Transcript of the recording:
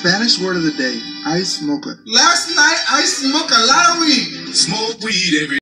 Spanish word of the day. I smoke it. Last night I smoked a lot of weed. Smoke weed every